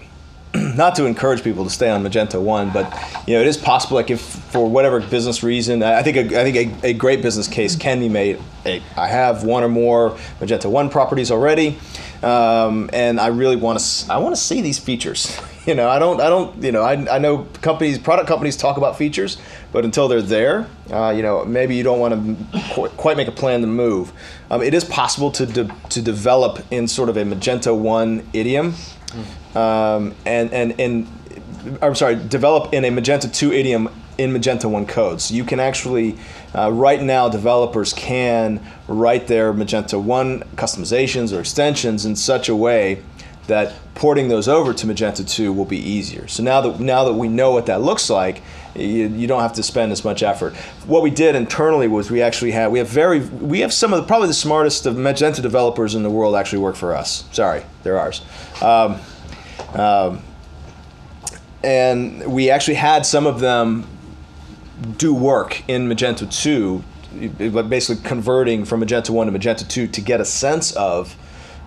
not to encourage people to stay on Magento One, but you know it is possible. Like if for whatever business reason, I think a, I think a, a great business case can be made. I have one or more Magento One properties already, um, and I really want to I want to see these features. You know, I don't I don't you know I, I know companies product companies talk about features, but until they're there, uh, you know maybe you don't want to qu- quite make a plan to move. Um, it is possible to de- to develop in sort of a Magento One idiom um, and and and I'm sorry, develop in a Magento 2 idiom in Magento 1 code. So you can actually, uh, right now, developers can write their Magento 1 customizations or extensions in such a way that porting those over to Magento 2 will be easier. So now that now that we know what that looks like, you, you don't have to spend as much effort. What we did internally was we actually had we have very we have some of the, probably the smartest of Magento developers in the world actually work for us. Sorry, they're ours. Um, um, and we actually had some of them do work in Magento 2, basically converting from Magento 1 to Magento 2 to get a sense of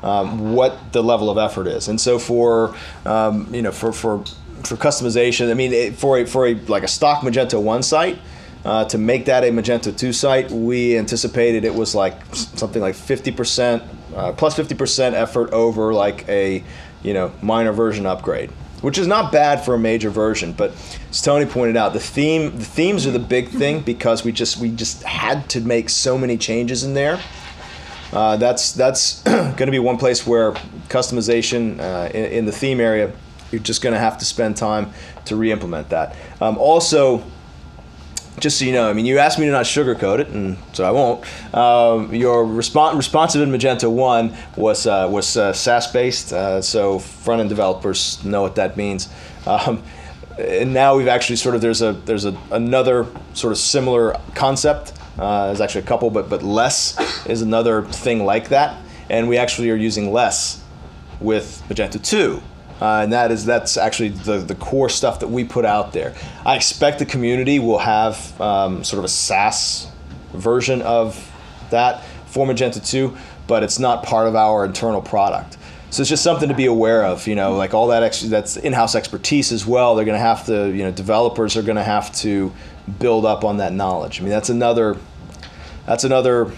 um, what the level of effort is. And so for um, you know for, for for customization, I mean it, for a, for a like a stock Magento 1 site, uh, to make that a Magento 2 site, we anticipated it was like something like 50% uh, plus 50% effort over like a you know minor version upgrade, which is not bad for a major version. But as Tony pointed out, the theme the themes are the big thing because we just we just had to make so many changes in there. Uh, that's that's going to be one place where customization uh, in, in, the theme area, you're just going to have to spend time to re-implement that. Um, also, just so you know, I mean, you asked me to not sugarcoat it, and so I won't. Um, your respons- responsive in Magento One was uh, was uh, Sass based, uh, so front end developers know what that means. Um, and now we've actually sort of there's a there's a, another sort of similar concept. Uh, there's actually a couple, but but less is another thing like that, and we actually are using less with Magento Two. Uh, and that is that's actually the, the core stuff that we put out there. I expect the community will have um, sort of a Sass version of that for Magento 2, but it's not part of our internal product. So it's just something to be aware of, you know, like all that ex- that's in-house expertise as well. They're going to have to, you know, developers are going to have to build up on that knowledge. I mean, that's another that's another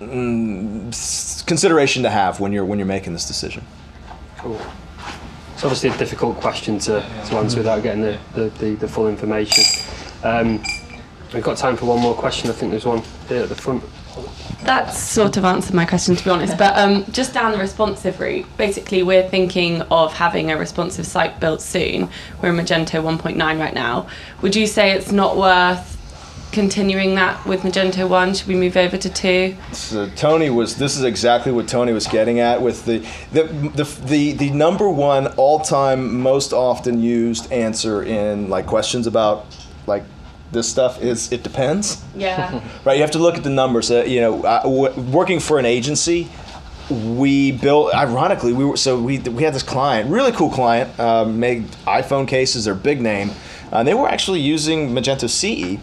mm, consideration to have when you're when you're making this decision.
Cool. It's obviously a difficult question to, to answer without getting the, the, the, the full information. Um, we've got time for one more question. I think there's one here at the front.
That's sort of answered my question, to be honest. But um, just down the responsive route, basically, we're thinking of having a responsive site built soon. We're in Magento 1.9 right now. Would you say it's not worth continuing that with Magento 1? Should we move over to 2?
So Tony was, this is exactly what Tony was getting at with the, the, the, the, the number one all-time most often used answer in like questions about like this stuff is it depends.
Yeah.
right, you have to look at the numbers. Uh, you know, uh, w- working for an agency, we built ironically we were so we, we had this client really cool client uh, made iphone cases they're big name uh, they were actually using magento ce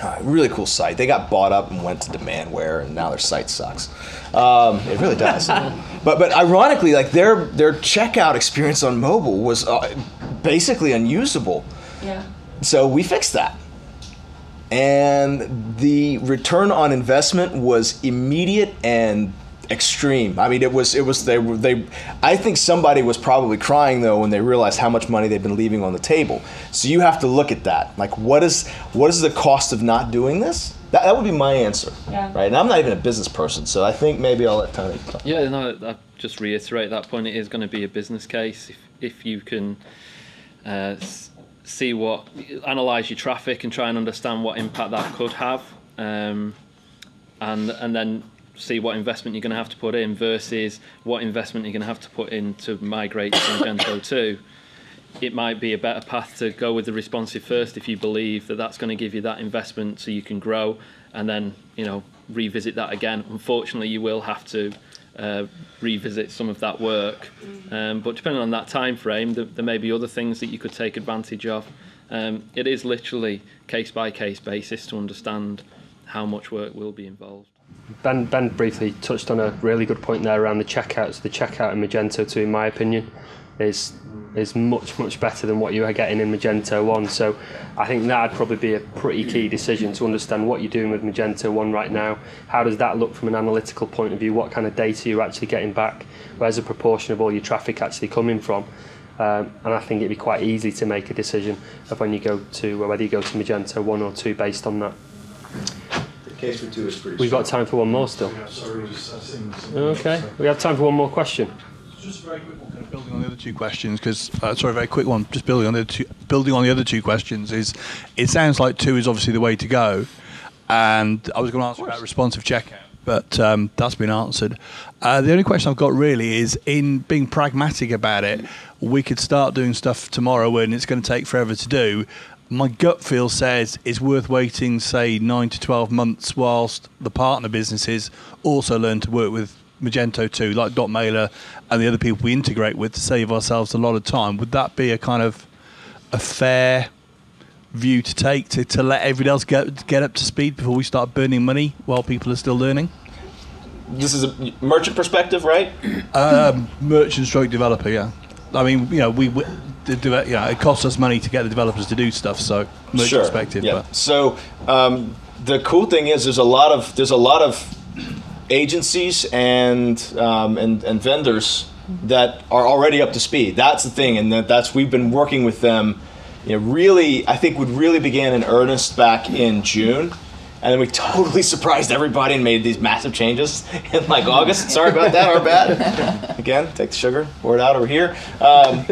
Uh, really cool site. They got bought up and went to Demandware, and now their site sucks. Um, it really does. but but ironically, like their their checkout experience on mobile was uh, basically unusable.
Yeah.
So we fixed that. And the return on investment was immediate and extreme. I mean, it was it was they were they. I think somebody was probably crying though when they realized how much money they've been leaving on the table. So you have to look at that. Like, what is what is the cost of not doing this? That, that would be my answer.
Yeah.
Right. And I'm not even a business person, so I think maybe I'll let Tony. Talk.
Yeah, no, I just reiterate that point. It is going to be a business case if if you can uh, see what analyze your traffic and try and understand what impact that could have, um, and and then see what investment you're going to have to put in versus what investment you're going to have to put in to migrate to Magento 2. It might be a better path to go with the responsive first if you believe that that's going to give you that investment so you can grow and then you know revisit that again. Unfortunately, you will have to uh, revisit some of that work, um, but depending on that time frame, there, there may be other things that you could take advantage of. Um, it is literally case by case basis to understand how much work will be involved.
Ben, ben briefly touched on a really good point there around the checkouts. The checkout in Magento 2, in my opinion, is is much much better than what you are getting in Magento 1. So I think that'd probably be a pretty key decision to understand what you're doing with Magento 1 right now. How does that look from an analytical point of view? What kind of data you're actually getting back? Where's the proportion of all your traffic actually coming from? Um, and I think it'd be quite easy to make a decision of when you go to whether you go to Magento 1 or 2 based on that.
The case for two is pretty.
We've got time for one more still.
Sorry, just, I think-
Okay, we have time for one more question.
Just a very quick one, kind of building on the other two questions, because uh, sorry, very quick one. Just building on the other two, building on the other two questions is, it sounds like two is obviously the way to go, and I was going to ask about responsive checkout, but um, that's been answered. Uh, the only question I've got really is, in being pragmatic about it, we could start doing stuff tomorrow when it's going to take forever to do. My gut feel says it's worth waiting, say, nine to twelve months, whilst the partner businesses also learn to work with Magento 2, like Dotmailer and the other people we integrate with to save ourselves a lot of time. Would that be a kind of a fair view to take to, to let everybody else get get up to speed before we start burning money while people are still learning?
This is a merchant perspective, right?
Um, merchant stroke developer, yeah. I mean, you know, we, we the, you know, it costs us money to get the developers to do stuff, so
sure.
perspective.
Yeah.
But
So um, the cool thing is, there's a lot of there's a lot of agencies and um, and and vendors that are already up to speed. That's the thing, and that, that's we've been working with them. You know, really, I think we really began in earnest back in June. And then we totally surprised everybody and made these massive changes in like August. Sorry about that, our bad. Again, take the sugar, pour it out over here. Um,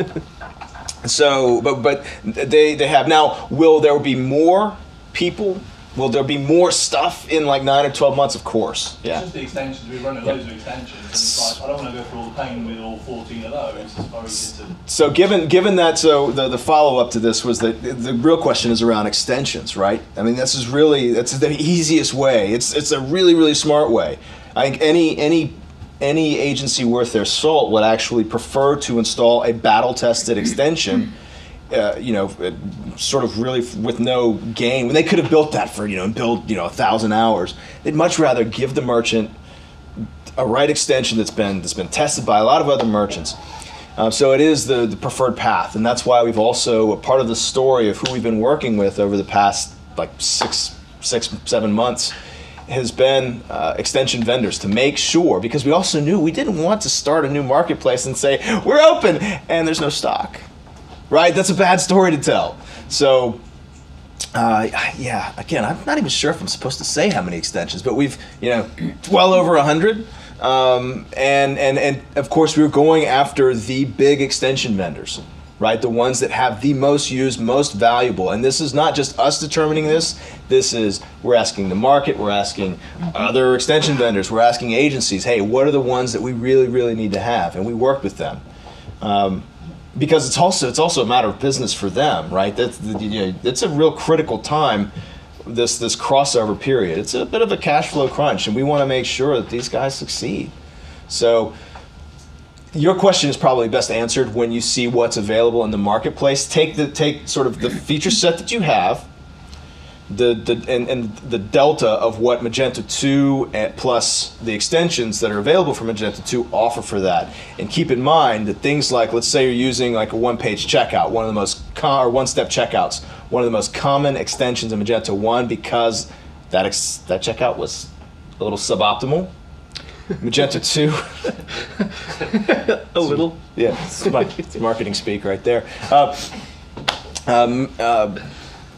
so, but but they they have now. Will there be more people? Will there be more stuff in like nine or twelve months? Of course, yeah.
It's Just the extensions, we run loads of extensions. Like, I don't want to go through all the pain with all 14 of those. It's far easier to.
So given given that, so the, the follow up to this was that the, the real question is around extensions, right? I mean, this is really that's the easiest way. It's it's a really really smart way. I think any any any agency worth their salt would actually prefer to install a battle tested extension. Uh, you know, uh, sort of really with no gain. When they could have built that for you know, and build you know a thousand hours, they'd much rather give the merchant a right extension that's been that's been tested by a lot of other merchants. Um, so it is the, the preferred path, and that's why we've also a part of the story of who we've been working with over the past like six six seven months has been uh, extension vendors to make sure because we also knew we didn't want to start a new marketplace and say we're open and there's no stock right that's a bad story to tell so uh, yeah, again, I'm not even sure if I'm supposed to say how many extensions, but we've, you know, well over a hundred. Um, and, and, and of course, we're going after the big extension vendors, right? The ones that have the most used, most valuable. And this is not just us determining this. This is, we're asking the market, we're asking other extension vendors, we're asking agencies, hey, what are the ones that we really, really need to have? And we work with them. Um, because it's also it's also a matter of business for them, right? That's you know, it's a real critical time. This this crossover period. It's a bit of a cash flow crunch, and we want to make sure that these guys succeed. So. Your question is probably best answered when you see what's available in the marketplace. Take the take sort of the feature set that you have, the, the and, and the delta of what Magento 2 and plus the extensions that are available for Magento 2 offer for that. And keep in mind that things like, let's say you're using like a one-page checkout, one of the most com- or one-step checkouts, one of the most common extensions in Magento 1 because that ex- that checkout was a little suboptimal. Magento 2
A little.
yeah, it's, my, marketing speak right there. Uh, um, uh,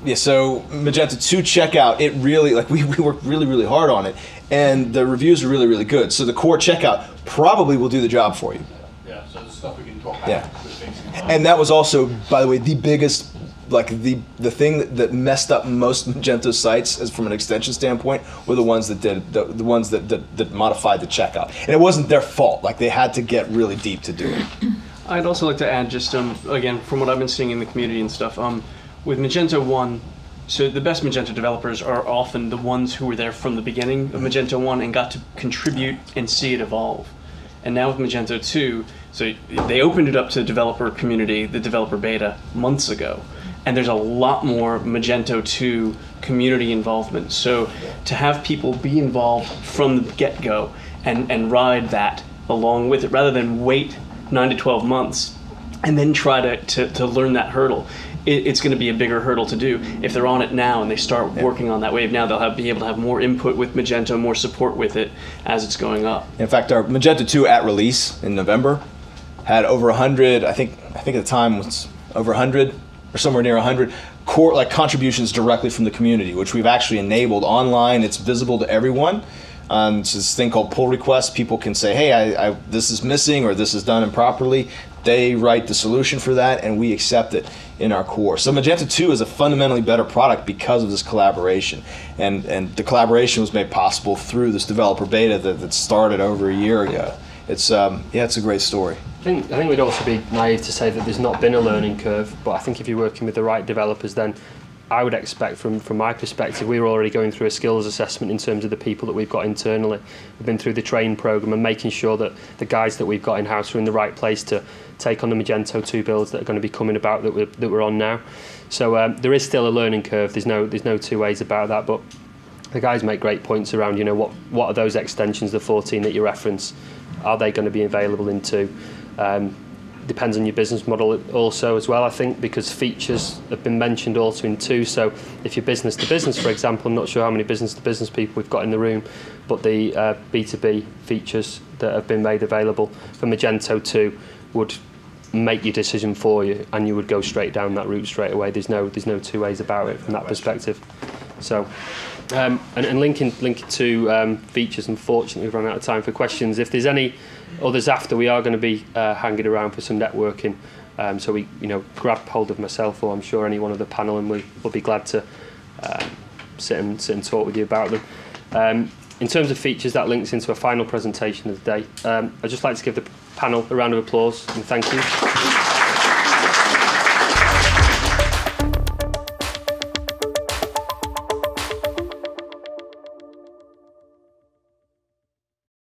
yeah, so Magento 2 checkout, it really, like, we, we worked really, really hard on it, and the reviews are really, really good. So the core checkout probably will do the job for you.
Yeah, so the stuff we can talk about.
Yeah. And that was also, by the way, the biggest, like, the, the thing that, that messed up most Magento sites as from an extension standpoint were the ones that did, the, the ones that, that, that modified the checkout. And it wasn't their fault, like, they had to get really deep to do it.
I'd also like to add just um, again from what I've been seeing in the community and stuff. Um, with Magento One, so the best Magento developers are often the ones who were there from the beginning of mm-hmm. Magento One and got to contribute and see it evolve. And now with Magento Two, so they opened it up to the developer community, the developer beta, months ago, and there's a lot more Magento 2 community involvement. So to have people be involved from the get-go and, and ride that along with it, rather than wait nine to 12 months and then try to, to, to learn that hurdle. It, it's going to be a bigger hurdle to do. If they're on it now and they start working on that wave now, they'll have, be able to have more input with Magento, more support with it as it's going up.
In fact, our Magento 2 at release in November had over 100, I think I think at the time was over 100 or somewhere near 100 core like contributions directly from the community, which we've actually enabled online. It's visible to everyone. Um, it's this thing called pull requests. People can say, "Hey, I, I, this is missing or this is done improperly." They write the solution for that, and we accept it in our core. So Magento 2 is a fundamentally better product because of this collaboration, and and the collaboration was made possible through this developer beta that, that started over a year ago. It's um, yeah, it's a great story.
I think, I think we'd also be naive to say that there's not been a learning curve, but I think if you're working with the right developers, then I would expect from from my perspective we were already going through a skills assessment in terms of the people that we've got internally. We've been through the train program and making sure that the guys that we've got in house are in the right place to take on the Magento 2 builds that are going to be coming about that we're, that we're on now. So um, there is still a learning curve. There's no there's no two ways about that but the guys make great points around you know what what are those extensions the 14 that you reference are they going to be available in two um, depends on your business model also as well I think because features have been mentioned also in two. So if you're business to business for example I'm not sure how many business to business people we've got in the room but the uh, B2B features that have been made available for Magento 2 would make your decision for you and you would go straight down that route straight away. There's no there's no two ways about it from that perspective. So um, and, and linking linking to um, features unfortunately we've run out of time for questions. If there's any others after we are going to be uh, hanging around for some networking. Um, so we you know grab hold of myself or I'm sure any one of the panel and we will be glad to um, sit and sit and talk with you about them. Um, in terms of features that links into a final presentation of the day. Um, I'd just like to give the panel a round of applause and thank you